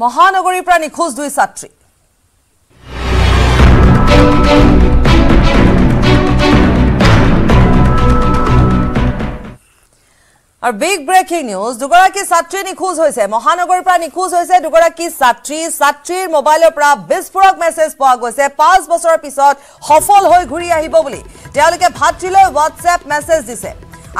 মহানগৰীৰ পৰা নিখোজ দুই ছাত্ৰী। আৰু বিগ ব্ৰেকিং নিউজ দুগৰাকী ছাত্ৰী নিখোজ হৈছে। মহানগৰীৰ পৰা নিখোজ হৈছে দুগৰাকী ছাত্ৰী। ছাত্ৰীৰ মোবাইলৰ পৰা বিস্ফোৰক মেছেজ পোৱা গৈছে। পাঁচ বছৰৰ পিছত সফল হৈ ঘূৰি আহিব বুলি। তেওঁলোকে ভাতৃলৈ হোৱাটছএপ মেছেজ দিছে।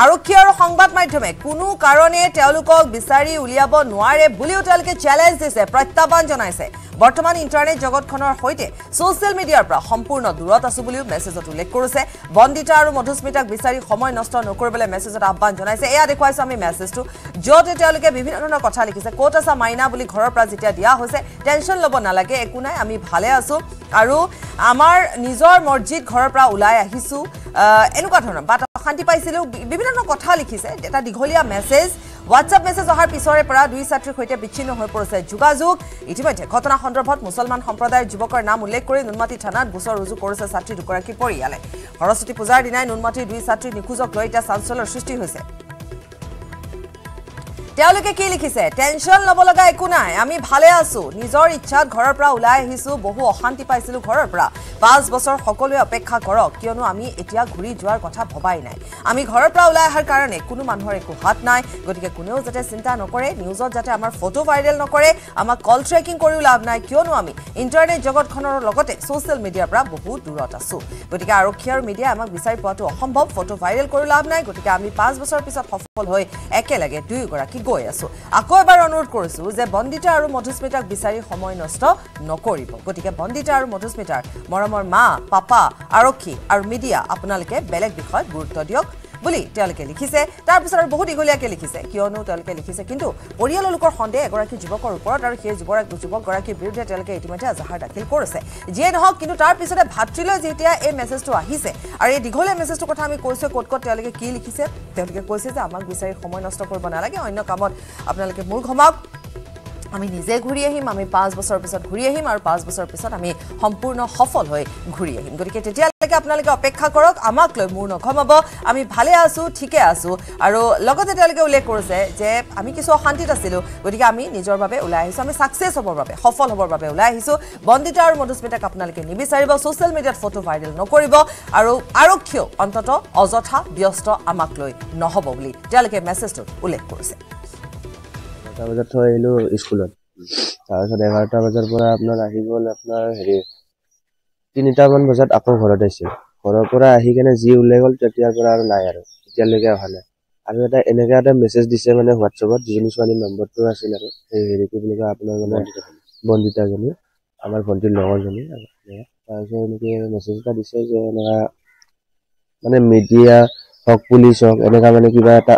আৰক্ষী আৰু সংবাদ মাধ্যমে কোনো কাৰণে তেওঁলোকক বিচাৰি উলিয়াব নোৱাৰে বুলিও তেওঁলোকে চেলেঞ্জ দিছে প্ৰত্যাহ্বান জনাইছে। বৰ্তমান ইণ্টাৰনেট জগতখনৰ সৈতে ছ'চিয়েল মিডিয়াৰ পৰা সম্পূৰ্ণ দূৰত আছো বুলিও মেছেজত উল্লেখ কৰিছে। বন্দিতা আৰু মধুস্মিতাক বিচাৰি সময় নষ্ট নকৰিবলৈ মেছেজত আহ্বান জনাইছে। এয়া দেখুৱাইছো আমি মেছেজটো য'ত তেওঁলোকে বিভিন্ন ধৰণৰ কথা লিখিছে ক'ত আছা মাইনা বুলি ঘৰৰ পৰা যেতিয়া দিয়া হৈছে টেনশ্যন ল'ব নালাগে একো নাই আমি ভালে আছোঁ। আৰু আমাৰ নিজৰ মৰ্জিত ঘৰৰ পৰা ওলাই আহিছোঁ। এনেকুৱা ধৰণৰ বাট অশান্তি পাইছিলোঁ বিভিন্ন ধৰণৰ কথা লিখিছে এটা দীঘলীয়া মেছেজ হোৱাটছএপ মেছেজ অহাৰ পিছৰে পৰা দুই ছাত্ৰীৰ সৈতে বিচ্ছিন্ন হৈ পৰিছে যোগাযোগ। ইতিমধ্যে ঘটনা সন্দৰ্ভত মুছলমান সম্প্ৰদায়ৰ যুৱকৰ নাম উল্লেখ কৰি নুনমাটি থানাত গোচৰ ৰুজু কৰিছে ছাত্ৰী দুগৰাকীৰ পৰিয়ালে। সৰস্বতী পূজাৰ দিনাই নুনমাটিৰ দুই ছাত্ৰী নিখোজক লৈ এতিয়া চাঞ্চল্যৰ সৃষ্টি হৈছে। তেওঁলোকে কি লিখিছে? টেনশ্যন ল'ব লগা একো নাই। আমি ভালে আছো। নিজৰ ইচ্ছাত ঘৰৰ পৰা ওলাই আহিছো। বহু অশান্তি পাইছিলো ঘৰৰ পৰা। পাঁচ বছৰ সকলোৱে অপেক্ষা কৰক। কিয়নো আমি এতিয়া ঘূৰি যোৱাৰ কথা ভবাই নাই। আমি ঘৰৰ পৰা ওলাই অহাৰ কাৰণে কোনো মানুহৰ একো হাত নাই। গতিকে কোনেও যাতে চিন্তা নকৰে নিউজত যাতে আমাৰ ফটো ভাইৰেল নকৰে আমাক কল ট্ৰেকিং কৰিও লাভ নাই। কিয়নো আমি ইণ্টাৰনেট জগতখনৰ লগতে ছ'চিয়েল মিডিয়াৰ পৰা বহুত দূৰত আছো। গতিকে আৰক্ষী আৰু মিডিয়াই আমাক বিচাৰি পোৱাটো অসম্ভৱ। ফটো ভাইৰেল কৰিও লাভ নাই। গতিকে আমি পাঁচ বছৰৰ পিছত সফল হৈ একেলগে দুয়োগৰাকী গৈ আছো। আকৌ এবাৰ অনুৰোধ কৰিছো যে বন্দিতা আৰু মধুস্মিতাক বিচাৰি সময় নষ্ট নকৰিব। গতিকে বন্দিতা আৰু মধুস্মিতাৰ মৰমৰ মা পাপা আৰক্ষী আৰু মিডিয়া আপোনালোকে বেলেগ বিষয়ত গুৰুত্ব দিয়ক। বুলি তেওঁলোকে লিখিছে। তাৰপিছত আৰু বহু দীঘলীয়াকৈ লিখিছে। কিয়নো তেওঁলোকে লিখিছে কিন্তু পৰিয়ালৰ লোকৰ সন্দেহ এগৰাকী যুৱকৰ ওপৰত আৰু সেই যুৱক যুৱকগৰাকীৰ বিৰুদ্ধে তেওঁলোকে ইতিমধ্যে এজাহাৰ দাখিল কৰিছে। যিয়ে নহওক কিন্তু তাৰ পিছতে ভাতৃলৈ যেতিয়া এই মেছেজটো আহিছে আৰু এই দীঘলীয়া মেছেজটোৰ কথা আমি কৈছোঁ ক'ত ক'ত তেওঁলোকে কি লিখিছে? তেওঁলোকে কৈছে যে আমাক বিচাৰি সময় নষ্ট কৰিব নালাগে অন্য কামত আপোনালোকে মূৰ ঘমাওক। আমি নিজে ঘূৰি আহিম আমি পাঁচ বছৰৰ পিছত ঘূৰি আহিম আৰু পাঁচ বছৰৰ পিছত আমি সম্পূৰ্ণ সফল হৈ ঘূৰি আহিম। গতিকে তেতিয়ালৈকে আপোনালোকে অপেক্ষা কৰক আমাক লৈ মূৰ নঘমাব আমি ভালে আছোঁ ঠিকে আছোঁ। আৰু লগতে তেওঁলোকে উল্লেখ কৰিছে যে আমি কিছু অশান্তিত আছিলোঁ। গতিকে আমি নিজৰ বাবে ওলাই আহিছোঁ। আমি ছাকচেছ হ'বৰ বাবে সফল হ'বৰ বাবে ওলাই আহিছোঁ। বন্দিতা আৰু মধুস্মিতাক আপোনালোকে নিবিচাৰিব ছ'চিয়েল মিডিয়াত ফটো ভাইৰেল নকৰিব। আৰু আৰক্ষীয়েও অন্ততঃ অযথা ব্যস্ত আমাক লৈ নহ'ব বুলি তেওঁলোকে মেছেজটোত উল্লেখ কৰিছে। বজাত থৈ আহিলো স্কুলত। তাৰপিছত এঘাৰটা বজাৰ পৰা আপোনাৰ আহি গ'ল আপোনাৰ হেৰি তিনিটামান বজাত আকৌ ঘৰত আহিছিল ঘৰৰ পৰা আহি কেনে যি ওলাই গ'ল তেতিয়াৰ পৰা আৰু নাই আৰু। এতিয়ালৈকে অহা নাই। আৰু এটা এনেকে এটা মেছেজ দিছে মানে হোৱাটছএপত যিজনী ছোৱালীৰ নম্বৰটো আছিল আৰু সেই হেৰি কি বুলি কয় আপোনাৰ মানে বন্দিতাজনী আমাৰ ভণ্টিৰ লগৰজনী। তাৰপিছত এনেকে মেছেজ এটা দিছে যে এনেকা মানে মিডিয়া হওক পুলিচ হওক এনেকা মানে কিবা এটা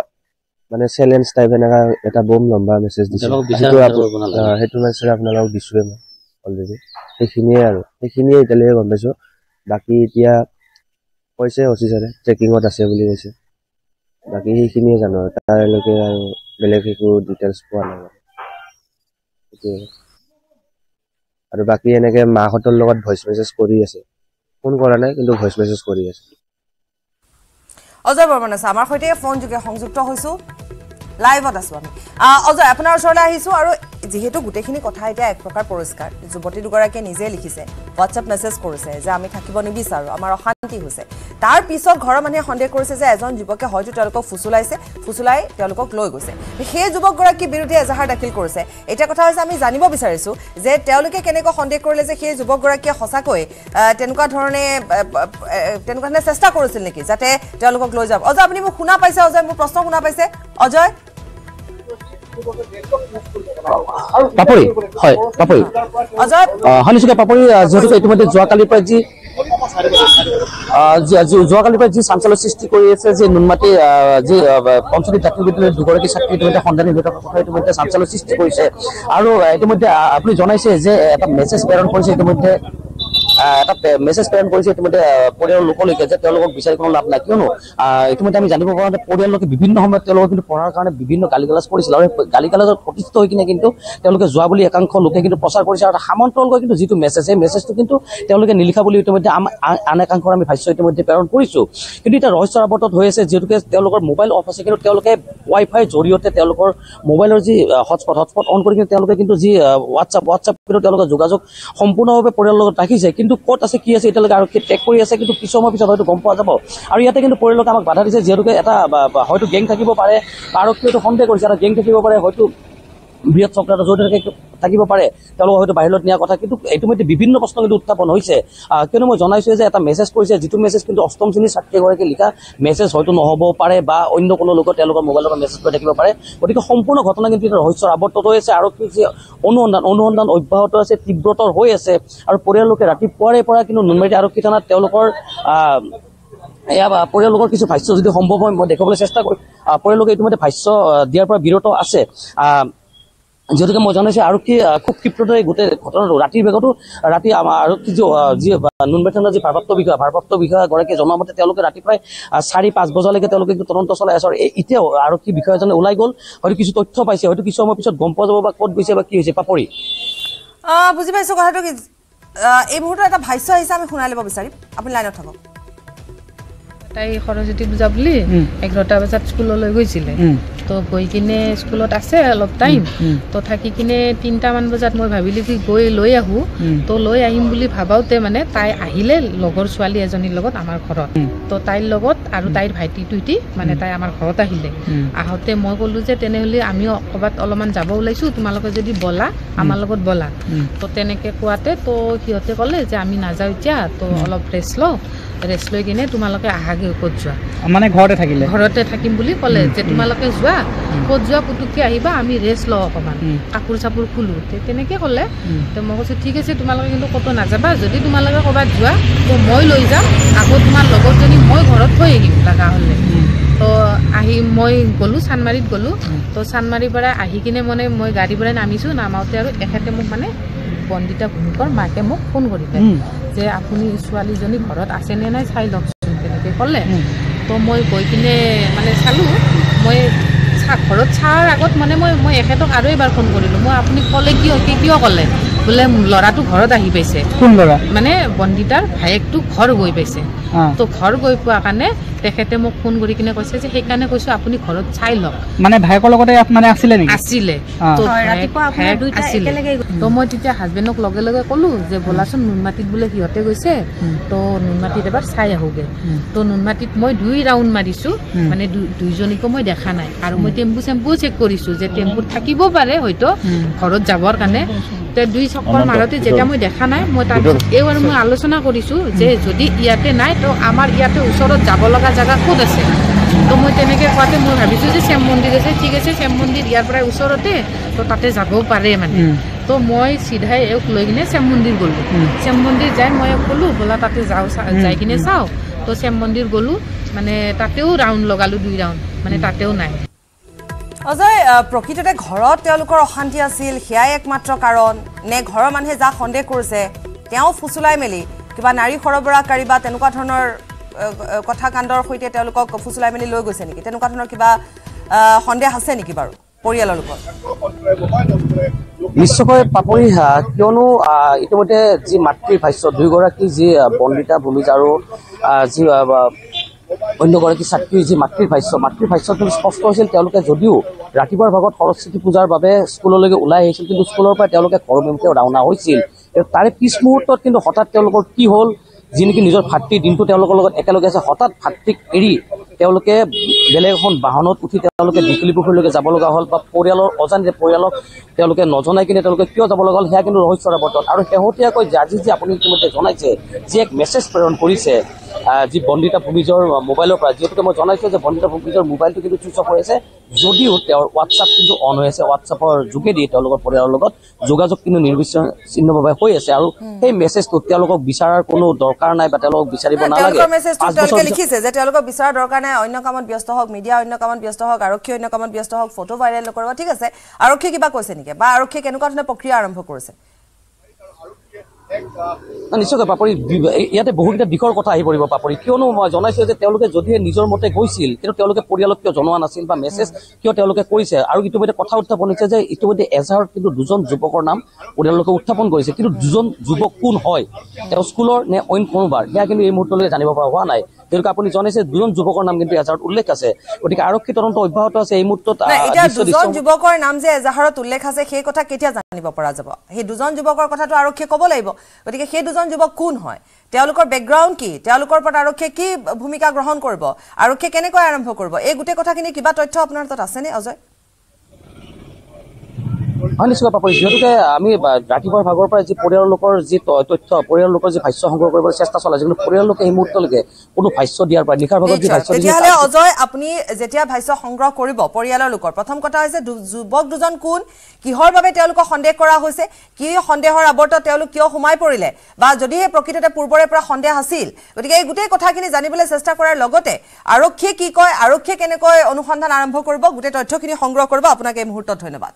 মানে চেলেঞ্জ টাইপ এনেকা এটা বম লম্বা মেছেজ দিছে। সেইটো মেছেজ আপোনালোকক দিছোৱে মই অলৰেডি সেইখিনিয়ে আৰু। সেইখিনিয়ে এতিয়ালৈকে গম পাইছো। বাকী এতিয়া কৈছে অচি ছাৰে ট্ৰেকিঙত আছে বুলি কৈছে। বাকী সেইখিনিয়ে জানো আৰু তাৰলৈকে আৰু বেলেগ একো ডিটেইলছ পোৱা নাই। আৰু। সেইটোৱে। আৰু বাকী এনেকে মাহঁতৰ লগত ভইচ মেছেজ কৰি আছে। ফোন কৰা নাই কিন্তু ভইচ মেছেজ কৰি আছে। অজয় বৰ্মন আছে আমাৰ সৈতে ফোন যোগে সংযুক্ত হৈছোঁ। লাইভত আছোঁ আমি। অজয় আপোনাৰ ওচৰলৈ আহিছোঁ আৰু যিহেতু গোটেইখিনি কথা এতিয়া এক প্ৰকাৰ পৰিষ্কাৰ যুৱতী দুগৰাকীয়ে নিজে লিখিছে হোৱাটছএপ মেছেজ কৰিছে যে আমি থাকিব নিবিচাৰোঁ আমাৰ অশান্তি হৈছে। তাৰ পিছত ঘৰৰ মানুহে সন্দেহ কৰিছে যে এজন যুৱকে হয়তো তেওঁলোকক ফুচুলাইছে ফুচুলাই তেওঁলোকক লৈ গৈছে। সেই যুৱকগৰাকীৰ বিৰুদ্ধে এজাহাৰ দাখিল কৰিছে। এতিয়া কথা হৈছে আমি জানিব বিচাৰিছোঁ যে তেওঁলোকে কেনেকৈ সন্দেহ কৰিলে যে সেই যুৱকগৰাকীয়ে সঁচাকৈ তেনেকুৱা ধৰণে তেনেকুৱা ধৰণে চেষ্টা কৰিছিল নেকি যাতে তেওঁলোকক লৈ যাব। অজয় আপুনি মোক শুনা পাইছে? অজয় মোৰ প্ৰশ্ন শুনা পাইছে? অজয়? পাপৰি হয় পাপৰি। অজয় আহ, শুনিছোঁ পাপৰি আহ, যিহেতু ইতিমধ্যে যোৱাকালিৰ পৰা যি যোৱাকালিৰ পৰা যি চাঞ্চল্য সৃষ্টি কৰি আছে যে নুনমাটি যি আহ, পঞ্চল্লিছ জাতীয় বিদ্যালয়ৰ দুগৰাকী ছাত্ৰী ইতিমধ্যে সন্ধান নিৰ্ভৰ কথা ইতিমধ্যে চাঞ্চল্য সৃষ্টি কৰিছে। আৰু ইতিমধ্যে আপুনি জনাইছে যে এটা মেছেজ প্ৰেৰণ কৰিছে ইতিমধ্যে এটা মেছেজ প্ৰেৰণ কৰিছে ইতিমধ্যে পৰিয়ালৰ লোকলৈকে যে তেওঁলোকক বিচাৰি কোনো লাভ নাই। কিয়নো ইতিমধ্যে আমি জানিব পৰা মতে পৰিয়াললোকে বিভিন্ন সময়ত তেওঁলোকক কিন্তু পঢ়াৰ কাৰণে বিভিন্ন গালি গালাজ কৰিছিল আৰু গালি গালাজত প্ৰতিষ্ঠিত হৈ কিনে কিন্তু তেওঁলোকে যোৱা বুলি একাংশ লোকে কিন্তু প্ৰচাৰ কৰিছে আৰু সামন্তলকৈ কিন্তু যিটো মেছেজ সেই মেছেজটো কিন্তু তেওঁলোকে নিলিখা বুলি ইতিমধ্যে আন একাংশৰ আমি ভাষ্য ইতিমধ্যে প্ৰেৰণ কৰিছোঁ। কিন্তু এতিয়া ৰহস্যৰ আৱৰ্তত হৈ আছে যিহেতুকে তেওঁলোকৰ মোবাইল অফ আছে কিন্তু তেওঁলোকে ৱাই ফাইৰ জৰিয়তে তেওঁলোকৰ মোবাইলৰ যি হটস্পট হটস্পট অন কৰি কিনে তেওঁলোকে কিন্তু যি হোৱাটছআপ হোৱাটছআপ কিন্তু তেওঁলোকে যোগাযোগ সম্পূৰ্ণভাৱে পৰিয়ালৰ লগত ৰাখিছে। কিন্তু ক'ত আছে কি আছে এতিয়ালৈকে আৰক্ষী ট্ৰেক কৰি আছে কিন্তু কিছু সময় পিছত হয়তো গম পোৱা যাব। আৰু ইয়াতে কিন্তু পৰিয়ালকে আমাক বাধা দিছে যিহেতুকে এটা হয়তো গেং থাকিব পাৰে বা আৰক্ষীয়ে হয়তো সন্দেহ কৰিছে এটা গেং থাকিব পাৰে হয়তো বৃহৎ চক্ৰান্ত জড়িত থাকে- থাকিব পাৰে। তেওঁলোকক হয়তো বাহিৰত নিয়াৰ কথা কিন্তু ইতিমধ্যে বিভিন্ন প্ৰশ্ন কিন্তু উত্থাপন হৈছে। কিয়নো মই জনাইছোঁ যে এটা মেছেজ কৰিছে যিটো মেছেজ কিন্তু অষ্টম শ্ৰেণীৰ ছাত্ৰী এগৰাকীয়ে লিখা মেছেজ হয়তো নহ'ব পাৰে বা অন্য কোনো লোকৰ তেওঁলোকৰ মোবাইলৰ পৰা মেছেজ কৰি থাকিব পাৰে। গতিকে সম্পূৰ্ণ ঘটনা কিন্তু ৰহস্যৰ আৱৰ্তত হৈ আছে আৰক্ষীৰ যি অনুসন্ধান অনুসন্ধান অব্যাহত আছে তীব্ৰতৰ হৈ আছে। আৰু পৰিয়াললোকে ৰাতিপুৱাৰে পৰা কিন্তু নুনমাৰী আৰক্ষী থানাত তেওঁলোকৰ এয়া বা পৰিয়াললোকৰ কিছু ভাষ্য যদি সম্ভৱ হয় মই দেখুৱাবলৈ চেষ্টা কৰিম। আহ, পৰিয়াললোকে ইতিমধ্যে ভাষ্য দিয়াৰ পৰা বিৰত আছে। যিহেতুকে মই জনাইছোঁ আৰক্ষী খুব ক্ষিপ্ৰতাৰে গোটেই ঘটনাটো ৰাতিৰ বেগতো ৰাতি আমাৰ আৰক্ষী যি যি থানাৰ যি ভাৰপ্ৰাপ্ত বিষয়া ভাৰপ্ৰাপ্ত বিষয়াগৰাকীয়ে জনোৱা মতে তেওঁলোকে ৰাতিপুৱাই আহ, চাৰি পাঁচ বজালৈকে তেওঁলোকে কিন্তু তদন্ত চলাই আছে। আৰু এতিয়াও আৰক্ষী বিষয়াজনে ওলাই গ'ল হয়তো কিছু তথ্য পাইছে হয়তো কিছু সময় পিছত গম পোৱা যাব বা ক'ত গৈছে বা কি হৈছে পাপৰি। বুজি পাইছোঁ কথাটো কি এই মুহূৰ্তত এটা ভাষ্য আহিছে আমি শুনাই ল'ব বিচাৰিম। আপুনি লাইনত থাকক। তাই সৰস্বতী পূজা বুলি এঘাৰটা বজাত স্কুললৈ গৈছিলে। তো গৈ কিনে স্কুলত আছে অলপ টাইম তো থাকি কিনে তিনিটামান বজাত মই ভাবিলোঁ কি গৈ লৈ আহোঁ তো লৈ আহিম বুলি ভাবাওতে মানে তাই আহিলে লগৰ ছোৱালী এজনীৰ লগত আমাৰ ঘৰত। তো তাইৰ লগত আৰু তাইৰ ভাইটি টুইটি মানে তাই আমাৰ ঘৰত আহিলে। আহোঁতে মই ক'লোঁ যে তেনেহ'লে আমিও ক'ৰবাত অলপমান যাব ওলাইছোঁ তোমালোকে যদি বলা আমাৰ লগত বলা। তো তেনেকৈ কোৱাতে তো সিহঁতে ক'লে যে আমি নাযাওঁ এতিয়া তো অলপ ৰেষ্ট লওঁ। ৰেষ্ট লৈ কিনে তোমালোকে আহাগে ক'ত যোৱা? মানে ঘৰতে থাকিলে? ঘৰতে থাকিম বুলি ক'লে যে তোমালোকে যোৱা ক'ত যোৱা পুতুককৈ আহিবা আমি ৰেষ্ট লওঁ অকণমান। কাপোৰ চাপোৰ খোলোঁ। তেনেকৈ ক'লে। তো মই কৈছোঁ ঠিক আছে তোমালোকে কিন্তু ক'তো নাযাবা। যদি তোমালোকে ক'ৰবাত যোৱা তো মই লৈ যাম। আকৌ তোমাৰ লগৰজনী মই ঘৰত থৈ আহিম লগা হ'লে। তো আহি মই গ'লোঁ চানমাৰিত গ'লোঁ। তো চানমাৰিৰ পৰা আহি কিনে মানে মই গাড়ীৰ পৰাই নামিছোঁ। নামাওঁতে আৰু এখেতে মোক মানে বন্দিতা ভূমিকৰ মাকে মোক ফোন কৰিলে যে আপুনি ছোৱালীজনী ঘৰত আছেনে নাই চাই লওকচোন তেনেকৈ ক'লে। তো মই গৈ কিনে মানে চালোঁ মই ঘৰত চোৱাৰ আগত মানে মই মই এখেতক আৰু এবাৰ ফোন কৰিলোঁ। মই আপুনি ক'লে কিয় কি কিয় ক'লে? বোলে ল'ৰাটো ঘৰত আহি পাইছে। কোন ল'ৰা? মানে বন্দিতাৰ ভায়েকটো ঘৰ গৈ পাইছে। তো ঘৰ গৈ পোৱা কাৰণে তেখেতে মোক ফোন কৰি কিনে কৈছে যে সেইকাৰণে কৈছোঁ আপুনি ঘৰত চাই লওক। মানে ভায়েকৰ লগতে মানে আছিলে নেকি? আছিলে। তো আছিলে। মই তেতিয়া হাজবেণ্ডক লগে লগে ক'লোঁ যে ব'লাচোন নুনমাটিত বোলে সিহঁতে গৈছে। তো নুনমাটিত এবাৰ চাই আহোঁগৈ। তো নুনমাটিত মই দুই ৰাউণ্ড মাৰিছোঁ। মানে দুইজনীকো মই দেখা নাই। আৰু মই টেম্পু চেম্পুও চেক কৰিছোঁ যে টেম্পুত থাকিব পাৰে হয়তো ঘৰত যাবৰ কাৰণে। দুই চক্কৰ মাৰোতে যেতিয়া মই দেখা নাই মই তাৰপিছত এই আৰু মই আলোচনা কৰিছোঁ যে যদি ইয়াতে নাই তো আমাৰ ইয়াতে ওচৰত যাব লগা জেগা ক'ত আছে? তো মই তেনেকৈ কোৱাতে মই ভাবিছোঁ যে শ্যাম মন্দিৰ আছে ঠিক আছে শ্যাম মন্দিৰ ইয়াৰ পৰাই ওচৰতে তো তাতে যাব পাৰে মানে। তো মই চিধাই এওঁক লৈ কিনে শ্যাম মন্দিৰ গ'লোঁ। শ্যাম মন্দিৰ যাই মই ক'লোঁ ব'লা তাতে যাওঁ যাই কিনে চাওঁ। তো শ্যাম মন্দিৰ গ'লোঁ মানে তাতেও ৰাউণ্ড লগালোঁ দুই ৰাউণ্ড মানে তাতেও নাই। অজয় প্ৰকৃততে ঘৰত তেওঁলোকৰ অশান্তি আছিল সেয়াই একমাত্ৰ কাৰণ। নে ঘৰৰ মানুহে যাক সন্দেহ কৰিছে তেওঁ ফুচুলাই মেলি কিবা নাৰী সৰবৰাহকাৰী বা তেনেকুৱা ধৰণৰ কথা কাণ্ডৰ সৈতে তেওঁলোকক ফুচুলাই মেলি লৈ গৈছে নেকি? তেনেকুৱা ধৰণৰ কিবা সন্দেহ আছে নেকি বাৰু পৰিয়ালৰ লোকৰ? নিশ্চয়কৈ পাপৰি কিয়নো ইতিমধ্যে যি মাতৃৰ ভাষ্য দুয়োগৰাকী যি বন্দিতা ভূমিজ আৰু যি অন্যগৰাকী ছাত্ৰীৰ যি মাতৃৰ ভাষ্য মাতৃৰ ভাষ্য কিন্তু স্পষ্ট হৈছিল তেওঁলোকে যদিও ৰাতিপুৱাৰ ভাগত সৰস্বতী পূজাৰ বাবে স্কুললৈকে ওলাই আহিছিল কিন্তু স্কুলৰ পৰা তেওঁলোকে ঘৰমুখে ৰাওনা হৈছিল। তাৰে পিছ মুহূৰ্তত কিন্তু হঠাৎ তেওঁলোকৰ কি হ'ল যি নেকি নিজৰ ভাতৃ দিনটো তেওঁলোকৰ লগত একেলগে আছে হঠাৎ ভাতৃক এৰি তেওঁলোকে বেলেগ এখন বাহনত উঠি তেওঁলোকে দীঘলী পুখুৰীলৈকে যাব লগা হ'ল বা পৰিয়ালৰ অজানিতে পৰিয়ালক তেওঁলোকে নজনাই কিনে তেওঁলোকে কিয় যাব লগা হ'ল সেয়া কিন্তু ৰহস্যৰ আৱৰ্তত আৰু শেহতীয়াকৈ আজি যে আপুনি ইতিমধ্যে জনাইছে যি এক মেছেজ প্ৰেৰণ কৰিছে যি বন্দিতা ভূমিজৰ মোবাইলৰ পৰা যিহেতুকে মই জনাইছোঁ যে বন্দিতা ভূমিজৰ মোবাইলটো কিন্তু চুইচ অফ হৈ আছে যদিও তেওঁৰ হোৱাটছআপ কিন্তু অন হৈ আছে হোৱাটছআপৰ যোগেদি তেওঁলোকৰ পৰিয়ালৰ লগত যোগাযোগ কিন্তু নিৰ্বিচ্ছিন্নভাৱে হৈ আছে আৰু সেই মেছেজটো তেওঁলোকক বিচাৰাৰ কোনো দৰকাৰ নাই বা তেওঁলোকক বিচাৰিব নালাগে। তেওঁলোকে লিখিছে যে তেওঁলোকক বিচৰাৰ দৰকাৰ নাই অন্য কামত ব্যস্ত হওক মিডিয়া অন্য কামত ব্যস্ত হওক আৰক্ষী অন্য কামত ব্যস্ত হওক ফটো ভাইৰেল নকৰিব ঠিক আছে। আৰক্ষীয়ে কিবা কৈছে নেকি? বা আৰক্ষীয়ে কেনেকুৱা ধৰণৰ প্ৰক্ৰিয়া আৰম্ভ কৰিছে? নিশ্চয়কৈ পাপৰি ইয়াতে বহুকেইটা দিশৰ কথা আহি পৰিব পাপৰি। কিয়নো মই জনাইছোঁ যে তেওঁলোকে যদিহে নিজৰ মতে গৈছিল কিন্তু তেওঁলোকে পৰিয়ালক কিয় জনোৱা নাছিল বা মেছেজ কিয় তেওঁলোকে কৰিছে আৰু ইতিমধ্যে কথা উত্থাপন হৈছে যে ইতিমধ্যে এজাহাৰত কিন্তু দুজন যুৱকৰ নাম পৰিয়াললোকে উত্থাপন কৰিছে। কিন্তু দুজন যুৱক কোন হয়? তেওঁ স্কুলৰ নে অইন কোনোবাৰ? সেয়া কিন্তু এই মুহূৰ্তলৈকে জানিব পৰা হোৱা নাই। তেওঁলোকে আপুনি জনাইছে দুজন যুৱকৰ নাম কিন্তু এজাহাৰত উল্লেখ আছে। গতিকে আৰক্ষী তদন্ত অব্যাহত আছে এই মুহূৰ্তত দুজন যুৱকৰ নাম যে এজাহাৰত উল্লেখ আছে সেই কথা কেতিয়া জানিব পৰা যাব? সেই দুজন যুৱকৰ কথাটো আৰক্ষীয়ে ক'ব লাগিব। গতিকে সেই দুজন যুৱক কোন হয়? তেওঁলোকৰ বেকগ্ৰাউণ্ড কি? তেওঁলোকৰ ওপৰত আৰক্ষীয়ে কি ভূমিকা গ্ৰহণ কৰিব? আৰক্ষীয়ে কেনেকৈ আৰম্ভ কৰিব? এই গোটেই কথাখিনি কিবা তথ্য আপোনাৰ হাতত আছেনে অজয়? হয়। নিশ্চয় পাপৰি যিহেতুকে আমি ৰাতিপুৱাৰ ভাগৰ পৰা যি পৰিয়ালৰ লোকৰ যি তথ্য পৰিয়ালৰ লোকৰ যি ভাষ্য সংগ্ৰহ কৰিবলৈ চেষ্টা চলাইছে কিন্তু পৰিয়ালৰ লোকে এই মুহূৰ্তলৈকে কোনো ভাষ্য দিয়াৰ পৰা নিশাৰ ভাগত যি। ভাষ্য তেতিয়াহ'লে তাৰ- অজয় আপুনি যেতিয়া ভাষ্য সংগ্ৰহ কৰিব পৰিয়ালৰ লোকৰ প্ৰথম কথা হৈছে যুৱক দুজন কোন কিহৰ বাবে তেওঁলোকক সন্দেহ কৰা হৈছে কি সন্দেহৰ আৱৰ্তত তেওঁলোক কিয় সোমাই পৰিলে বা যদিহে প্ৰকৃততে পূৰ্বৰে পৰা সন্দেহ আছিল গতিকে এই গোটেই কথাখিনি জানিবলৈ চেষ্টা কৰাৰ লগতে আৰক্ষীয়ে কি কয় আৰক্ষীয়ে কেনেকৈ অনুসন্ধান আৰম্ভ কৰিব গোটেই তথ্যখিনি সংগ্ৰহ কৰিব। আপোনাক এই মুহূৰ্তত ধন্যবাদ।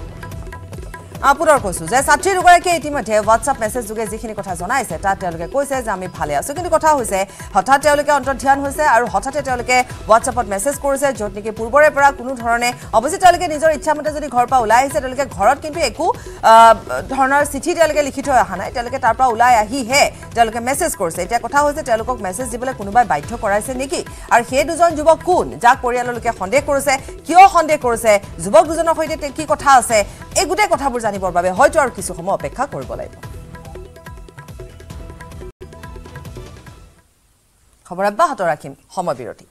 পুনৰ কৈছো যে ছাত্ৰী দুগৰাকীয়ে ইতিমধ্যে হোৱাটছআপ মেছেজ যোগে যিখিনি কথা জনাইছে তাত তেওঁলোকে কৈছে যে আমি ভালে আছো। কিন্তু কথা হৈছে হঠাৎ তেওঁলোকে অন্তৰ্ধান হৈছে আৰু হঠাতে তেওঁলোকে হোৱাটছআপত মেছেজ কৰিছে য'ত নেকি পূৰ্বৰে পৰা কোনো ধৰণে অৱশ্যে তেওঁলোকে নিজৰ ইচ্ছামতে যদি ঘৰৰ পৰা ওলাই আহিছে তেওঁলোকে ঘৰত কিন্তু একো ধৰণৰ চিঠি তেওঁলোকে লিখি থৈ অহা নাই। তেওঁলোকে তাৰ পৰা ওলাই আহিহে তেওঁলোকে মেছেজ কৰিছে। এতিয়া কথা হৈছে তেওঁলোকক মেছেজ দিবলৈ কোনোবাই বাধ্য কৰাইছে নেকি? আৰু সেই দুজন যুৱক কোন যাক পৰিয়ালৰ লোকে সন্দেহ কৰিছে কিয় সন্দেহ কৰিছে যুৱক দুজনৰ সৈতে কি কথা আছে এই গোটেই কথাবোৰ জানিবৰ বাবে হয়তো আৰু কিছু সময় অপেক্ষা কৰিব লাগিব। খবৰ অব্যাহত ৰাখিম সময় বিৰতি।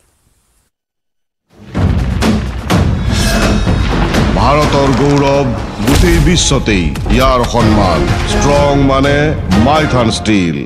ভাৰতৰ গৌৰৱ গোটেই বিশ্বতেই ইয়াৰ সন্মান ষ্ট্ৰং মানে মাইথান ষ্টীল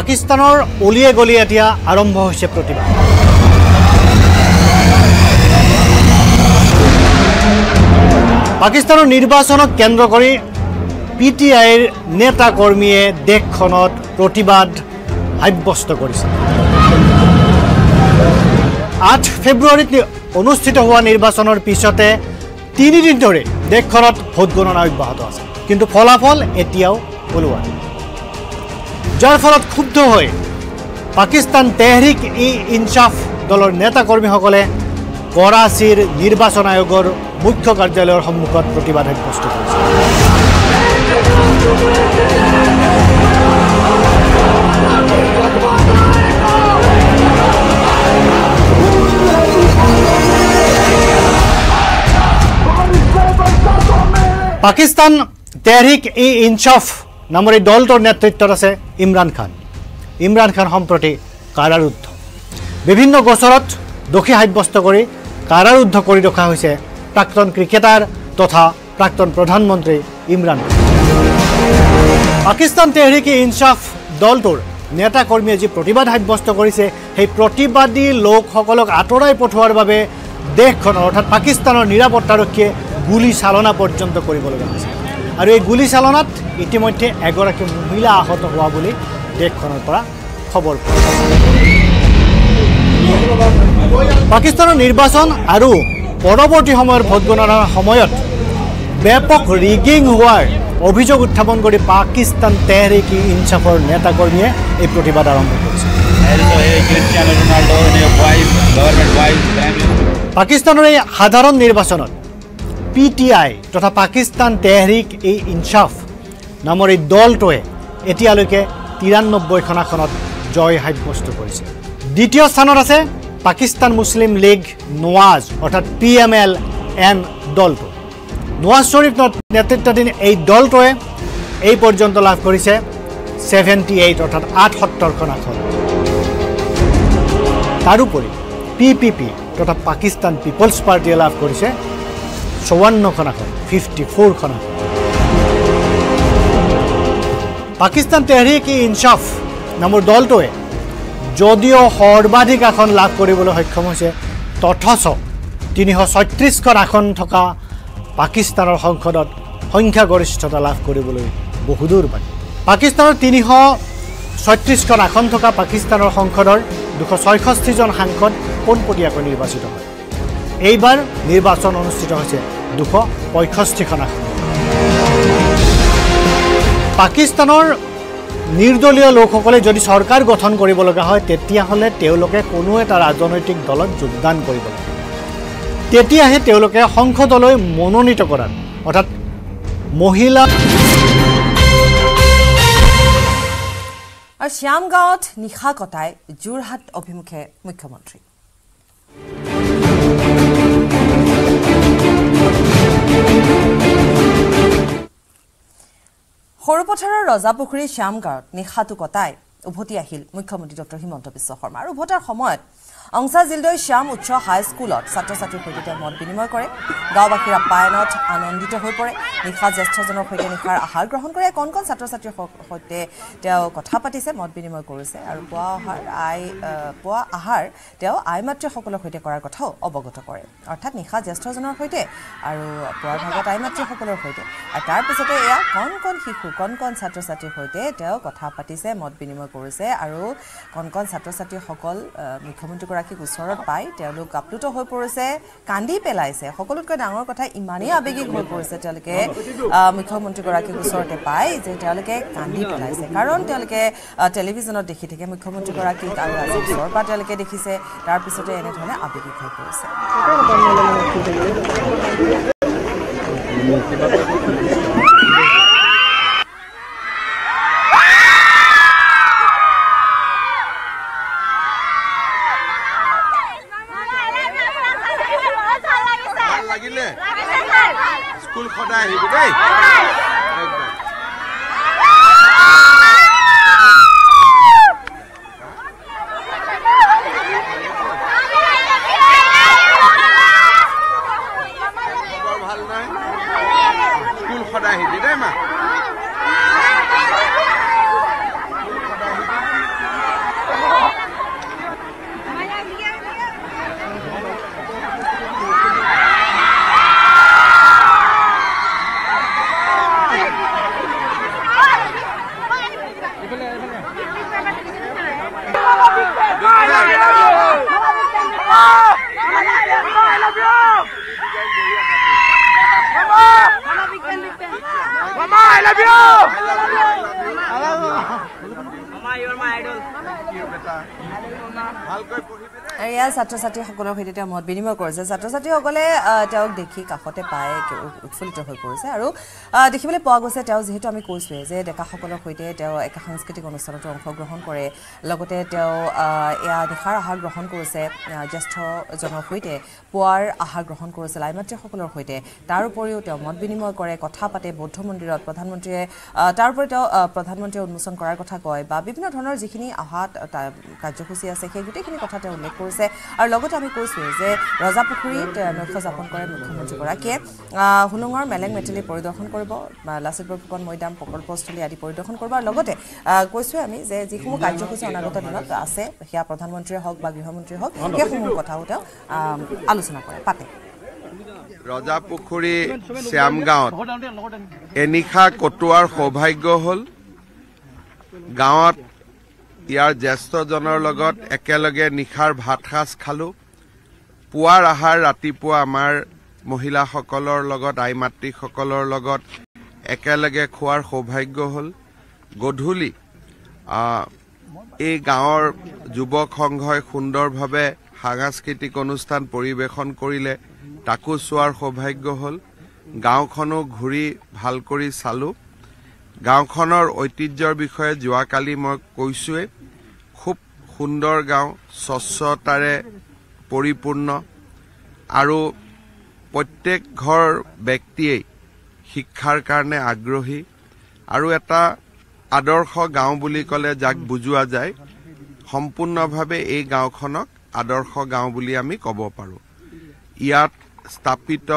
পাকিস্তানৰ অলিয়ে গলিয়ে এতিয়া আৰম্ভ হৈছে প্ৰতিবাদ পাকিস্তানৰ নিৰ্বাচনক কেন্দ্ৰ কৰি পি টি আইৰ নেতা কৰ্মীয়ে দেশখনত প্ৰতিবাদ সাব্যস্ত কৰিছে। আঠ ফেব্ৰুৱাৰীত অনুষ্ঠিত হোৱা নিৰ্বাচনৰ পিছতে তিনিদিন ধৰি দেশখনত ভোট গণনা অব্যাহত আছে। কিন্তু ফলাফল এতিয়াও ওলোৱা নাই। যাৰ ফলত ক্ষুব্ধ হৈ পাকিস্তান তেহৰিক ই ইনচাফ দলৰ নেতাকৰ্মীসকলে কৰাচীৰ নিৰ্বাচন আয়োগৰ মুখ্য কাৰ্যালয়ৰ সন্মুখত প্ৰতিবাদ সাব্যস্ত কৰিছে পাকিস্তান তেহৰিক ই ইনচাফ নামৰ এই দলটোৰ নেতৃত্বত আছে ইমৰান খান। ইমৰান খান সম্প্ৰতি কাৰাৰুদ্ধ। বিভিন্ন গোচৰত দোষী সাব্যস্ত কৰি কাৰাৰুদ্ধ কৰি ৰখা হৈছে প্ৰাক্তন ক্ৰিকেটাৰ তথা প্ৰাক্তন প্ৰধানমন্ত্ৰী ইমৰান খান। পাকিস্তান তেহৰিক ইনচাফ দলটোৰ নেতা কৰ্মীয়ে যি প্ৰতিবাদ সাব্যস্ত কৰিছে সেই প্ৰতিবাদী লোকসকলক আঁতৰাই পঠোৱাৰ বাবে দেশখনৰ অৰ্থাৎ পাকিস্তানৰ নিৰাপত্তাৰক্ষীয়ে গুলী চালনা পৰ্যন্ত কৰিবলগা হৈছে। আৰু এই গুলী চালনাত ইতিমধ্যে এগৰাকী মহিলা আহত হোৱা বুলি দেশখনৰ পৰা খবৰ পোৱা। পাকিস্তানৰ নিৰ্বাচন আৰু পৰৱৰ্তী সময়ৰ ভোট গণনাৰ সময়ত ব্যাপক ৰিগিং হোৱাৰ অভিযোগ উত্থাপন কৰি পাকিস্তান তেহৰিক ইনচাফৰ নেতাকৰ্মীয়ে এই প্ৰতিবাদ আৰম্ভ কৰিছে পাকিস্তানৰ এই সাধাৰণ নিৰ্বাচনত পি টি আই তথা পাকিস্তান তেহৰিক ই ইনচাফ নামৰ এই দলটোৱে এতিয়ালৈকে তিৰান্নব্বৈখন আসনত জয় সাব্যস্ত কৰিছে। দ্বিতীয় স্থানত আছে পাকিস্তান মুছলিম লীগ নৱাজ অৰ্থাৎ পি এম এল এন দলটো। নৱাজ শ্বৰীফ নেতৃত্বাধীন এই দলটোৱে এই পৰ্যন্ত লাভ কৰিছে ছেভেণ্টি এইট অৰ্থাৎ আঠসত্তৰখন আসন তাৰোপৰি পি পি পি তথা পাকিস্তান পিপলছ পাৰ্টীয়ে লাভ কৰিছে চৌৱন্নখন আসন ফিফটি ফ'ৰখন আসন পাকিস্তান তেহৰিক ইনচাফ নামৰ দলটোৱে যদিও সৰ্বাধিক আসন লাভ কৰিবলৈ সক্ষম হৈছে তথচ তিনিশ ছয়ত্ৰিছখন আসন থকা পাকিস্তানৰ সংসদত সংখ্যাগৰিষ্ঠতা লাভ কৰিবলৈ বহুদূৰ বাকী পাকিস্তানৰ তিনিশ ছয়ত্ৰিছখন আসন থকা পাকিস্তানৰ সংসদৰ দুশ ছয়ষষ্ঠিজন সাংসদ পোনপটীয়াকৈ নিৰ্বাচিত হয়। এইবাৰ নিৰ্বাচন অনুষ্ঠিত হৈছে দুশ পঁয়ষষ্ঠিখন আসন। পাকিস্তানৰ নিৰ্দলীয় লোকসকলে যদি চৰকাৰ গঠন কৰিব লগা হয় তেতিয়াহ'লে তেওঁলোকে কোনো এটা ৰাজনৈতিক দলত যোগদান কৰিব লাগে। তেতিয়াহে তেওঁলোকে সংসদলৈ মনোনীত কৰাত অৰ্থাৎ মহিলা আৰু শ্যামগাঁৱত নিশা কটাই যোৰহাট অভিমুখে মুখ্যমন্ত্ৰী। সৰুপথাৰৰ ৰজাপুখুৰী শ্যামগাঁৱত নিশাটো কটাই উভতি আহিল মুখ্যমন্ত্ৰী ডক্টৰ হিমন্ত বিশ্ব শৰ্মা। আৰু উভতাৰ সময়ত অংচা জিলদৈ শ্যাম উচ্চ হাইস্কুলত ছাত্ৰ ছাত্ৰীৰ সৈতে তেওঁ মত বিনিময় কৰে। গাঁওবাসীৰ আপ্যায়নত আনন্দিত হৈ পৰে। নিশা জ্যেষ্ঠজনৰ সৈতে নিশাৰ আহাৰ গ্ৰহণ কৰে। কণ ছাত্ৰীৰ স- সৈতে তেওঁ কথা পাতিছে মত বিনিময় কৰিছে আৰু পুৱা আহাৰ আই পুৱা আহাৰ তেওঁ আই মাতৃসকলৰ সৈতে কৰাৰ কথাও অৱগত কৰে। অৰ্থাৎ নিশা জ্যেষ্ঠজনৰ সৈতে আৰু পুৱাৰ ভাগত আই মাতৃসকলৰ সৈতে। আৰু তাৰপিছতে এয়া কণ কণ শিশু কণ কণ ছাত্ৰ ছাত্ৰীৰ সৈতে তেওঁ কথা পাতিছে মত বিনিময় কৰিছে আৰু কণ কণ ছাত্ৰ ছাত্ৰীসকল আহ, মুখ্যমন্ত্ৰীগৰাকীক ওচৰত পাই তেওঁলোক আপ্লুত হৈ পৰিছে কান্দি পেলাইছে। সকলোতকৈ ডাঙৰ কথা ইমানেই আৱেগিক হৈ পৰিছে তেওঁলোকে মুখ্যমন্ত্ৰীগৰাকীক ওচৰতে পাই যে তেওঁলোকে কান্দি পেলাইছে। কাৰণ তেওঁলোকে টেলিভিশ্যনত দেখি থাকে মুখ্যমন্ত্ৰীগৰাকীক আৰু ওচৰৰ পৰা তেওঁলোকে দেখিছে তাৰপিছতে এনেধৰণে আৱেগিক হৈ পৰিছে ভাল লাগিলে স্কুল সদায় আহিবি দেই একদম খবৰ ভাল নাই স্কুল সদায় আহিবি দেই মা ভালকৈ পঢ়িবি দেই আৰু এয়া ছাত্ৰ ছাত্ৰীসকলৰ সৈতে তেওঁ মত বিনিময় কৰিছে। ছাত্ৰ ছাত্ৰীসকলে তেওঁক দেখি কাষতে পাই উৎফুল্লিত হৈ পৰিছে আৰু দেখিবলৈ পোৱা গৈছে তেওঁ যিহেতু আমি কৈছোঁৱেই যে ডেকাসকলৰ সৈতে তেওঁ একে সাংস্কৃতিক অনুষ্ঠানতো অংশগ্ৰহণ কৰে। লগতে তেওঁ এয়া নিশাৰ আহাৰ গ্ৰহণ কৰিছে জ্যেষ্ঠজনৰ সৈতে পুৱাৰ আহাৰ গ্ৰহণ কৰিছে লাই মাতৃসকলৰ সৈতে। তাৰ উপৰিও তেওঁ মত বিনিময় কৰে কথা পাতে বৌদ্ধ মন্দিৰত প্ৰধানমন্ত্ৰীয়ে তাৰ উপৰি তেওঁ প্ৰধানমন্ত্ৰীয়ে উন্মোচন কৰাৰ কথা কয় বা বিভিন্ন ধৰণৰ যিখিনি অহাত তা- কাৰ্যসূচী আছে সেই গোটেইখিনি কথা তেওঁ উল্লেখ কৰিছে। আৰু লগতে আমি কৈছোঁৱেই যে ৰজাপুখুৰীত নৈশ যাপন কৰে মুখ্যমন্ত্ৰীগৰাকীয়ে হুলুঙৰ মেলেং মেটেলি পৰিদৰ্শন কৰিব লাচিত বৰফুকন মৈদাম প্ৰকল্পস্থলী আদি পৰিদৰ্শন কৰিব। আৰু লগতে আহ, কৈছোঁৱে আমি যে যিসমূহ কাৰ্যসূচী অনাগত দিনত আছে সেয়া প্ৰধানমন্ত্ৰীয়ে হওক বা গৃহমন্ত্ৰীয়ে হওক সেইসমূহ কথাও তেওঁ আলোচনা কৰে। পাতে। ৰজাপুখুৰী শ্যামগাঁৱত এনিশা কটোৱাৰ সৌভাগ্য হ'ল গাঁৱত ইয়াৰ জ্যেষ্ঠজনৰ লগত একেলগে নিশাৰ ভাত সাজ খালোঁ। পুৱাৰ আহাৰ ৰাতিপুৱা আমাৰ মহিলাসকলৰ লগত আই মাতৃসকলৰ লগত একেলগে খোৱাৰ সৌভাগ্য হ'ল। গধূলি এই গাঁৱৰ যুৱক সংঘই সুন্দৰভাৱে সাংস্কৃতিক অনুষ্ঠান পৰিৱেশন কৰিলে তাকো চোৱাৰ সৌভাগ্য হ'ল। গাঁওখনো ঘূৰি ভাল কৰি চালোঁ। গাঁওখনৰ ঐতিহ্যৰ বিষয়ে যোৱাকালি মই কৈছোৱেই। সুন্দৰ গাঁও স্বচ্ছতাৰে পৰিপূৰ্ণ আৰু প্ৰত্যেক ঘৰ ব্যক্তিয়েই শিক্ষাৰ কাৰণে আগ্ৰহী আৰু এটা আদৰ্শ গাঁও বুলি ক'লে যাক বুজোৱা যায় সম্পূৰ্ণভাৱে এই গাঁওখনক আদৰ্শ গাঁও বুলি আমি ক'ব পাৰোঁ। ইয়াত স্থাপিত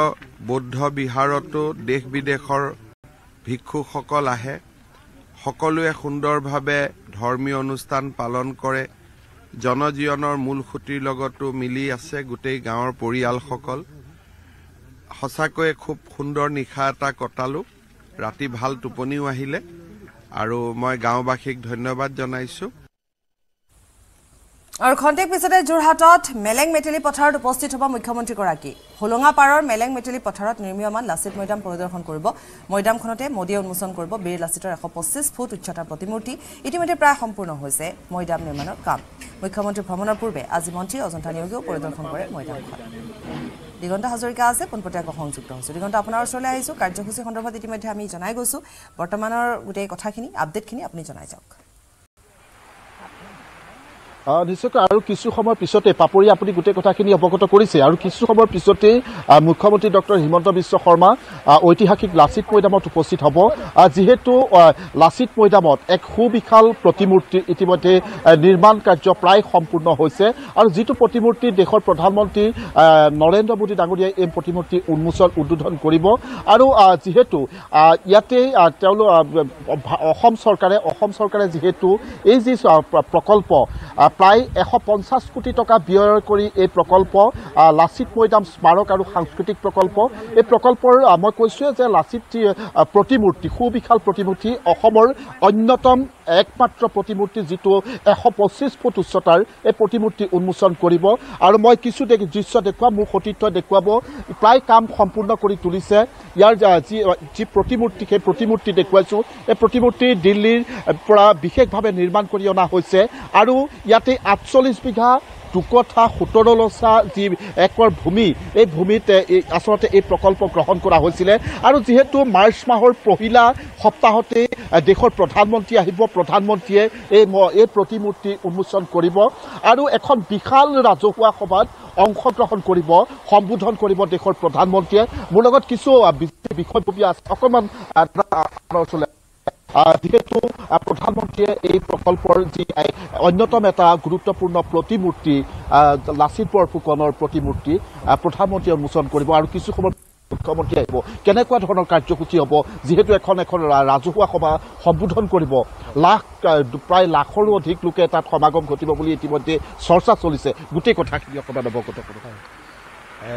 বৌদ্ধ বিহাৰতো দেশ বিদেশৰ ভিক্ষুকসকল আহে। সকলোৱে সুন্দৰভাৱে ধৰ্মীয় অনুষ্ঠান পালন কৰে। জনজীৱনৰ মূল খুঁটিৰ লগতো মিলি আছে গোটেই গাঁৱৰ পৰিয়ালসকল। সঁচাকৈয়ে খুব সুন্দৰ নিশা এটা কটালোঁ। ৰাতি ভাল টোপনিও আহিলে। আৰু মই গাঁওবাসীক ধন্যবাদ জনাইছোঁ। আৰু খন্তেক পিছতে যোৰহাটত মেলেং মেটেলি পথাৰত উপস্থিত হ'ব মুখ্যমন্ত্ৰীগৰাকী। হোলোঙাপাৰৰ মেলেং মেটেলি পথাৰত নিৰ্মীয়মান লাচিত মৈদাম পৰিদৰ্শন কৰিব। মৈদামখনতে মোদীয়ে উন্মোচন কৰিব। বীৰ লাচিতৰ এশ পঁচিছ ফুট উচ্চতাৰ প্ৰতিমূৰ্তি ইতিমধ্যে প্ৰায় সম্পূৰ্ণ হৈছে। মৈদাম নিৰ্মাণৰ কাম। মুখ্যমন্ত্ৰী ভ্ৰমণৰ পূৰ্বে আজি মন্ত্ৰী অজন্তা নিয়োগেও পৰিদৰ্শন কৰে মৈদামখন। দিগন্ত হাজৰিকা আছে পোনপটীয়াকৈ সংযুক্ত হৈছোঁ। দিগন্ত আপোনাৰ ওচৰলৈ আহিছোঁ। কাৰ্যসূচী সন্দৰ্ভত ইতিমধ্যে আমি জনাই গৈছোঁ। বৰ্তমানৰ গোটেই কথাখিনি আপডেটখিনি আপুনি জনাই যাওক। নিশ্চয়কৈ আৰু কিছু সময়ৰ পিছতে পাপৰি আপুনি গোটেই কথাখিনি অৱগত কৰিছে। আৰু কিছু সময়ৰ পিছতেই মুখ্যমন্ত্ৰী ডক্টৰ হিমন্ত বিশ্ব শৰ্মা ঐতিহাসিক লাচিত মৈদামত উপস্থিত হ'ব। যিহেতু লাচিত মৈদামত এক সুবিশাল প্ৰতিমূৰ্তি ইতিমধ্যে নিৰ্মাণ কাৰ্য প্ৰায় সম্পূৰ্ণ হৈছে। আৰু যিটো প্ৰতিমূৰ্তি দেশৰ প্ৰধানমন্ত্ৰী নৰেন্দ্ৰ মোদী ডাঙৰীয়াই এই প্ৰতিমূৰ্তি উন্মোচন উদ্বোধন কৰিব। আৰু যিহেতু ইয়াতে তেওঁলোক অসম চৰকাৰে অসম চৰকাৰে যিহেতু এই যি প্ৰকল্প প্ৰায় এশ পঞ্চাছ কোটি টকা ব্যয় কৰি এই প্ৰকল্প লাচিত মৈদাম স্মাৰক আৰু সাংস্কৃতিক প্ৰকল্প। এই প্ৰকল্পৰ মই কৈছোঁৱে যে লাচিত প্ৰতিমূৰ্তি সুবিশাল প্ৰতিমূৰ্তি অসমৰ অন্যতম একমাত্ৰ প্ৰতিমূৰ্তি যিটো এশ পঁচিছ ফুট উচ্চতাৰ এই প্ৰতিমূৰ্তি উন্মোচন কৰিব। আৰু মই কিছু দৃশ্য দেখুৱাম মোৰ সতীৰ্থই দেখুৱাব। প্ৰায় কাম সম্পূৰ্ণ কৰি তুলিছে। ইয়াৰ যি যি প্ৰতিমূৰ্তি সেই প্ৰতিমূৰ্তি দেখুৱাইছোঁ। এই প্ৰতিমূৰ্তি দিল্লীৰ পৰা বিশেষভাৱে নিৰ্মাণ কৰি অনা হৈছে। আৰু ইয়াতে আঠচল্লিছ বিঘা দুকঠা সোতৰ লচা যি একৰ ভূমি এই ভূমিত আচলতে এই প্ৰকল্প গ্ৰহণ কৰা হৈছিলে। আৰু যিহেতু মাৰ্চ মাহৰ পহিলা সপ্তাহতে এ, দেশৰ প্ৰধানমন্ত্ৰী আহিব প্ৰধানমন্ত্ৰীয়ে এই এই প্ৰতিমূৰ্তি উন্মোচন কৰিব আৰু এখন বিশাল ৰাজহুৱা সভাত অংশগ্ৰহণ কৰিব সম্বোধন কৰিব দেশৰ প্ৰধানমন্ত্ৰীয়ে। মোৰ লগত কিছু আ, বিশেষ বিষয়ববী আছে। অকণমান ওচৰলৈ যিহেতু প্ৰধানমন্ত্ৰীয়ে এই প্ৰকল্পৰ যি অন্যতম এটা গুৰুত্বপূৰ্ণ প্ৰতিমূৰ্তি লাচিত বৰফুকনৰ প্ৰতিমূৰ্তি প্ৰধানমন্ত্ৰীয়ে উন্মোচন কৰিব আৰু কিছু সময় মুখ্যমন্ত্ৰী আহিব। কেনেকুৱা ধৰণৰ কাৰ্যসূচী হ'ব যিহেতু এখন এখন ৰাজহুৱা সভা সম্বোধন কৰিব। লাখ প্ৰায় লাখৰো অধিক লোকে তাত সমাগম ঘটিব বুলি ইতিমধ্যে চৰ্চা চলিছে। গোটেই কথাখিনি অকণমান অৱগত কৰিব এ,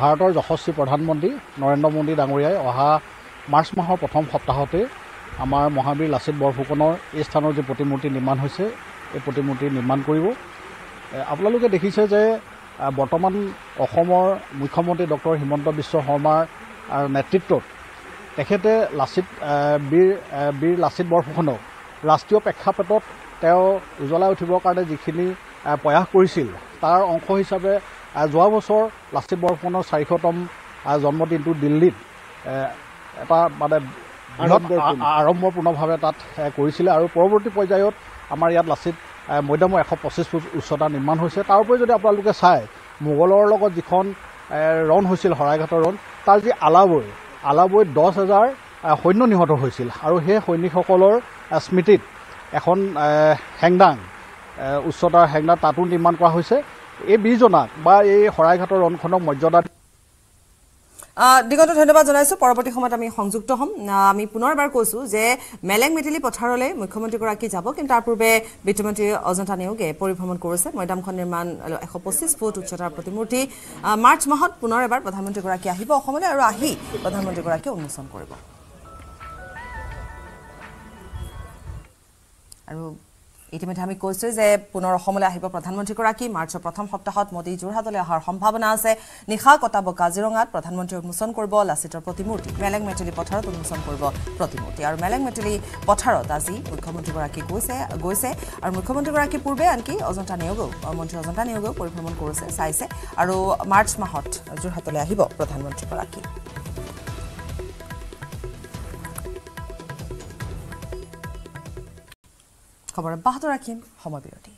ভাৰতৰ যশস্বী প্ৰধানমন্ত্ৰী নৰেন্দ্ৰ মোদী ডাঙৰীয়াই অহা মাৰ্চ মাহৰ প্ৰথম সপ্তাহতে আমাৰ মহাবীৰ লাচিত বৰফুকনৰ এই স্থানৰ যি প্ৰতিমূৰ্তি নিৰ্মাণ হৈছে এই প্ৰতিমূৰ্তি নিৰ্মাণ কৰিব। আপোনালোকে দেখিছে যে বৰ্তমান অসমৰ মুখ্যমন্ত্ৰী ডক্টৰ হিমন্ত বিশ্ব শৰ্মাৰ নেতৃত্বত তেখেতে লাচিত বীৰ বীৰ লাচিত বৰফুকনক ৰাষ্ট্ৰীয় প্ৰেক্ষাপটত তেওঁ উজ্বলাই উঠিবৰ কাৰণে যিখিনি প্ৰয়াস কৰিছিল তাৰ অংশ হিচাপে যোৱা বছৰ লাচিত বৰফুকনৰ চাৰিশতম জন্মদিনটো দিল্লীত এটা মানে আড়ম্বৰপূৰ্ণভাৱে তাত এ, কৰিছিলে আৰু পৰৱৰ্তী পৰ্যায়ত আমাৰ ইয়াত লাচিত মৈদামৰ এশ পঁচিছ ফুট উচ্চতা নিৰ্মাণ হৈছে। তাৰ উপৰি যদি আপোনালোকে চায় মোগলৰ লগত যিখন ৰণ হৈছিল শৰাইঘাটৰ ৰণ তাৰ যি আলাবৈ আলাবৈত দহ হাজাৰ সৈন্য নিহত হৈছিল আৰু সেই সৈনিকসকলৰ স্মৃতিত এখন হেংদাং উচ্চতাৰ হেংদাং তাতো নিৰ্মাণ কৰা হৈছে। এই বীৰজনাক বা এই শৰাইঘাটৰ ৰণখনক মৰ্যাদা দিগন্ত ধন্যবাদ জনাইছো। পৰৱৰ্তী সময়ত আমি সংযুক্ত হ'ম। আমি পুনৰ এবাৰ কৈছো যে মেলেং মেটেলি পথাৰলৈ মুখ্যমন্ত্ৰীগৰাকী যাব কিন্তু তাৰ পূৰ্বে বিত্তমন্ত্ৰী অজন্তা নেওগে পৰিভ্ৰমণ কৰিছে। মৈদামখন নিৰ্মাণ এশ পঁচিছ ফুট উচ্চতাৰ প্ৰতিমূৰ্তি। মাৰ্চ মাহত পুনৰ এবাৰ প্ৰধানমন্ত্ৰীগৰাকী আহিব অসমলৈ আৰু আহি প্ৰধানমন্ত্ৰীগৰাকীয়ে উন্মোচন কৰিব। আৰু ইতিমধ্যে আমি কৈছোৱে যে পুনৰ অসমলৈ আহিব প্ৰধানমন্ত্ৰীগৰাকী। মাৰ্চৰ প্ৰথম সপ্তাহত মোদী যোৰহাটলৈ অহাৰ সম্ভাৱনা আছে। নিশা কটাব কাজিৰঙাত প্ৰধানমন্ত্ৰীয়ে উন্মোচন কৰিব লাচিতৰ প্ৰতিমূৰ্তি। মেলেং মেটেলি পথাৰত উন্মোচন কৰিব প্ৰতিমূৰ্তি। আৰু মেলেং মেটেলি পথাৰত আজি মুখ্যমন্ত্ৰীগৰাকী গৈছে গৈছে। আৰু মুখ্যমন্ত্ৰীগৰাকীৰ পূৰ্বে আনকি অজন্তা নেওগেও আহ, মন্ত্ৰী অজন্তা নেওগেও পৰিভ্ৰমণ কৰিছে চাইছে। আৰু মাৰ্চ মাহত যোৰহাটলৈ আহিব প্ৰধানমন্ত্ৰীগৰাকী। খবৰ অব্যাহত ৰাখিম সময় বিৰতি।